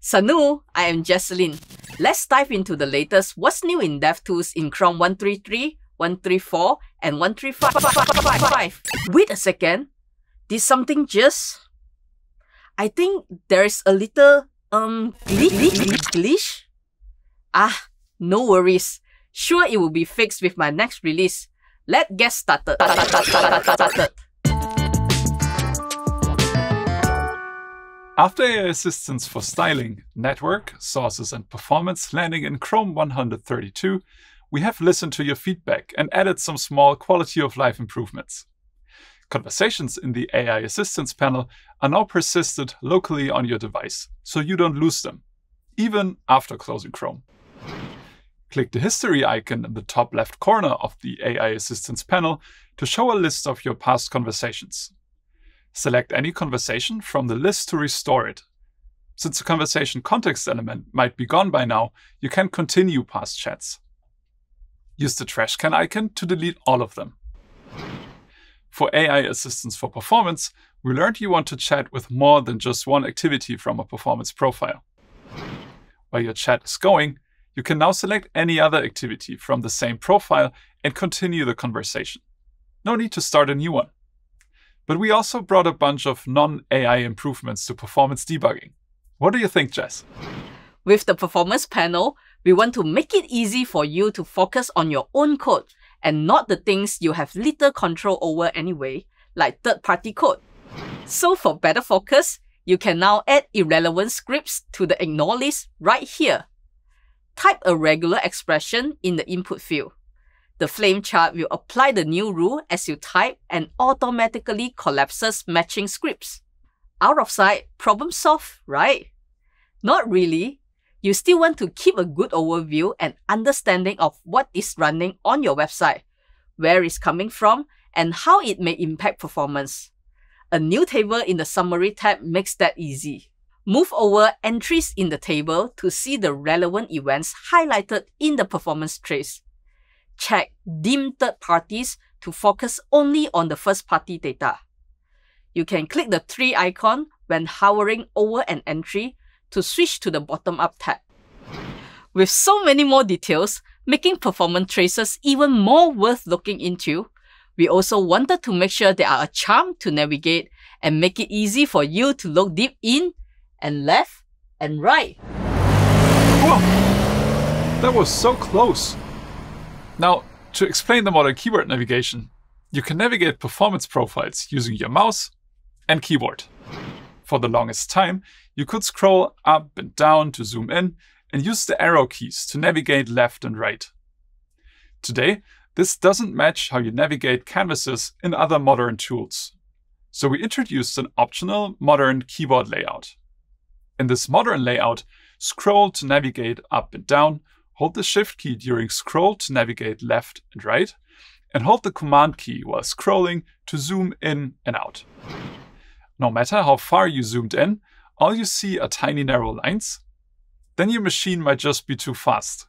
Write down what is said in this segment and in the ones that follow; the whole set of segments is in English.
Sanu, I am Jecelyn. Let's dive into the latest what's new in DevTools in Chrome 133, 134, and 135. Wait a second. Did something just... I think there is a little, um, glitch? Ah, no worries. Sure it will be fixed with my next release. Let's get started. After AI assistance for styling, network, sources, and performance landing in Chrome 132, we have listened to your feedback and added some small quality of life improvements. Conversations in the AI assistance panel are now persisted locally on your device, so you don't lose them, even after closing Chrome. Click the history icon in the top left corner of the AI assistance panel to show a list of your past conversations. Select any conversation from the list to restore it. Since the conversation context element might be gone by now, you can continue past chats. Use the trash can icon to delete all of them. For AI assistance for performance, we learned you want to chat with more than just one activity from a performance profile. While your chat is going, you can now select any other activity from the same profile and continue the conversation. No need to start a new one. But we also brought a bunch of non-AI improvements to performance debugging. What do you think, Jess? With the performance panel, we want to make it easy for you to focus on your own code and not the things you have little control over anyway, like third-party code. So for better focus, you can now add irrelevant scripts to the ignore list right here. Type a regular expression in the input field. The flame chart will apply the new rule as you type and automatically collapses matching scripts. Out of sight, problem solved, right? Not really. You still want to keep a good overview and understanding of what is running on your website, where it's coming from, and how it may impact performance. A new table in the Summary tab makes that easy. Move over entries in the table to see the relevant events highlighted in the performance trace check dim third parties to focus only on the first party data. You can click the three icon when hovering over an entry to switch to the bottom up tab. With so many more details, making performance traces even more worth looking into, we also wanted to make sure they are a charm to navigate and make it easy for you to look deep in and left and right. Whoa! That was so close! Now, to explain the modern keyboard navigation, you can navigate performance profiles using your mouse and keyboard. For the longest time, you could scroll up and down to zoom in and use the arrow keys to navigate left and right. Today, this doesn't match how you navigate canvases in other modern tools. So we introduced an optional modern keyboard layout. In this modern layout, scroll to navigate up and down Hold the Shift key during scroll to navigate left and right, and hold the Command key while scrolling to zoom in and out. No matter how far you zoomed in, all you see are tiny narrow lines. Then your machine might just be too fast.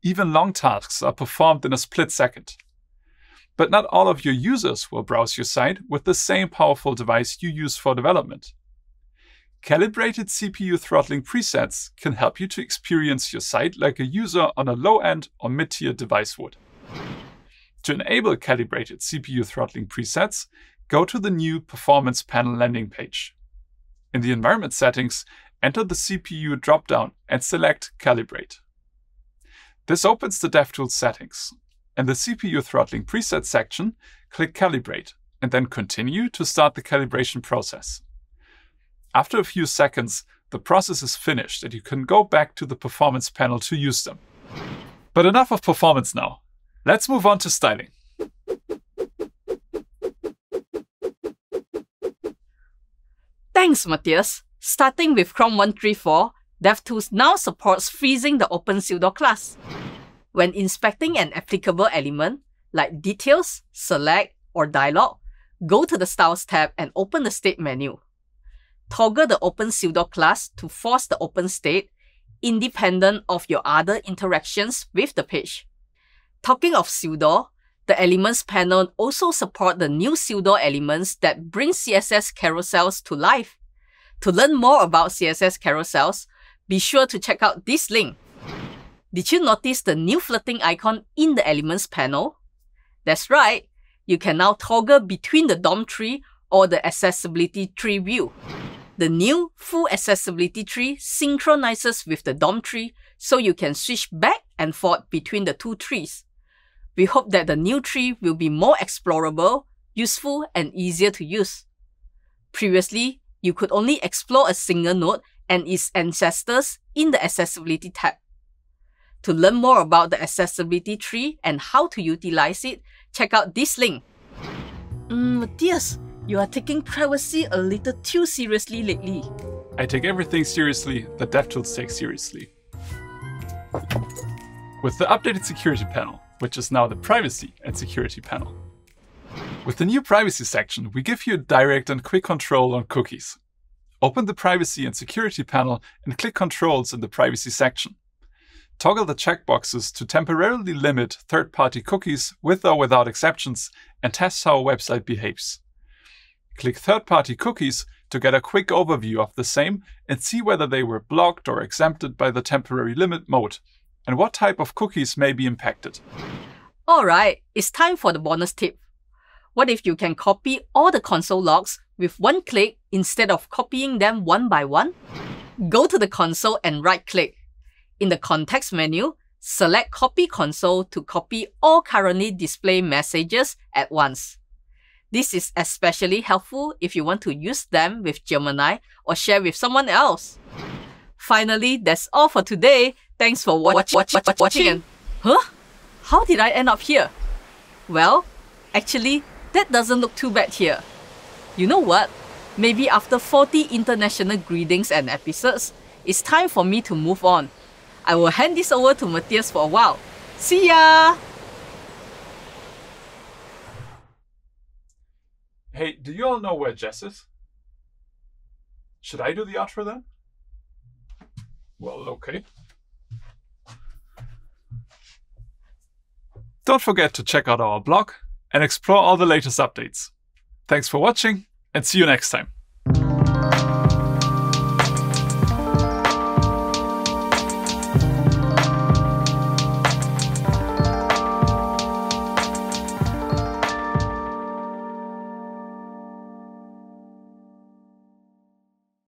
Even long tasks are performed in a split second. But not all of your users will browse your site with the same powerful device you use for development. Calibrated CPU throttling presets can help you to experience your site like a user on a low-end or mid-tier device would. To enable calibrated CPU throttling presets, go to the new Performance panel landing page. In the environment settings, enter the CPU dropdown and select Calibrate. This opens the DevTools settings. In the CPU throttling preset section, click Calibrate and then continue to start the calibration process. After a few seconds, the process is finished and you can go back to the performance panel to use them. But enough of performance now. Let's move on to styling. Thanks, Matthias. Starting with Chrome 134, DevTools now supports freezing the open pseudo class. When inspecting an applicable element, like details, select, or dialog, go to the Styles tab and open the state menu toggle the open pseudo class to force the open state, independent of your other interactions with the page. Talking of pseudo, the Elements panel also support the new pseudo elements that bring CSS carousels to life. To learn more about CSS carousels, be sure to check out this link. Did you notice the new flirting icon in the Elements panel? That's right, you can now toggle between the DOM tree or the accessibility tree view. The new full accessibility tree synchronizes with the DOM tree so you can switch back and forth between the two trees. We hope that the new tree will be more explorable, useful, and easier to use. Previously, you could only explore a single node and its ancestors in the Accessibility tab. To learn more about the Accessibility tree and how to utilize it, check out this link. Mm, Matthias, you are taking privacy a little too seriously lately. I take everything seriously that DevTools takes seriously. With the updated security panel, which is now the privacy and security panel. With the new privacy section, we give you a direct and quick control on cookies. Open the privacy and security panel and click controls in the privacy section. Toggle the checkboxes to temporarily limit third-party cookies with or without exceptions and test how a website behaves. Click third-party cookies to get a quick overview of the same and see whether they were blocked or exempted by the temporary limit mode and what type of cookies may be impacted. Alright, it's time for the bonus tip. What if you can copy all the console logs with one click instead of copying them one by one? Go to the console and right click. In the context menu, select Copy Console to copy all currently displayed messages at once. This is especially helpful if you want to use them with Gemini or share with someone else. Finally, that's all for today. Thanks for watch, watch, watch, watching. Huh? How did I end up here? Well, actually, that doesn't look too bad here. You know what? Maybe after 40 international greetings and episodes, it's time for me to move on. I will hand this over to Matthias for a while. See ya! Hey, do you all know where Jess is? Should I do the outro then? Well, okay. Don't forget to check out our blog and explore all the latest updates. Thanks for watching and see you next time.